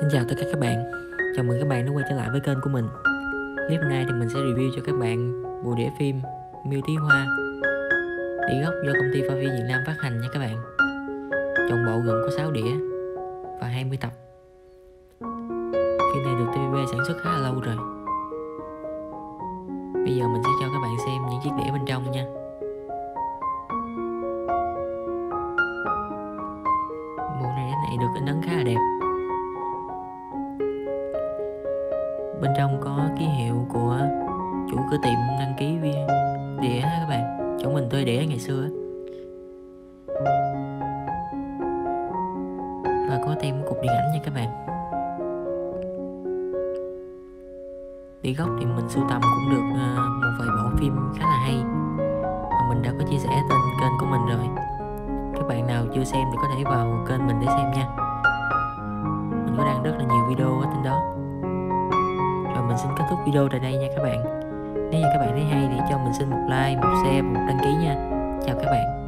Xin chào tất cả các bạn. Chào mừng các bạn đã quay trở lại với kênh của mình. Clip này thì mình sẽ review cho các bạn bộ đĩa phim Miêu Tí Hoa. Đĩa gốc do công ty Pha Việt Nam phát hành nha các bạn. Chọn bộ gồm có 6 đĩa và 20 tập. Phim này được TVB sản xuất khá là lâu rồi. Bây giờ mình sẽ cho các bạn xem những chiếc đĩa bên trong nha. Bộ này này được in ấn khá là đẹp. Bên trong có ký hiệu của chủ cửa tiệm đăng ký viên đĩa các bạn. Chỗ mình thuê đĩa ngày xưa và có thêm cục điện ảnh nha các bạn. Đĩa gốc thì mình sưu tầm cũng được à, một vài bộ phim khá là hay. Và mình đã có chia sẻ tên kênh của mình rồi. Các bạn nào chưa xem thì có thể vào kênh mình để xem nha. Mình có đăng rất là nhiều video ở trên đó mình xin kết thúc video tại đây nha các bạn. Nếu như các bạn thấy hay thì cho mình xin một like, một share và một đăng ký nha. Chào các bạn.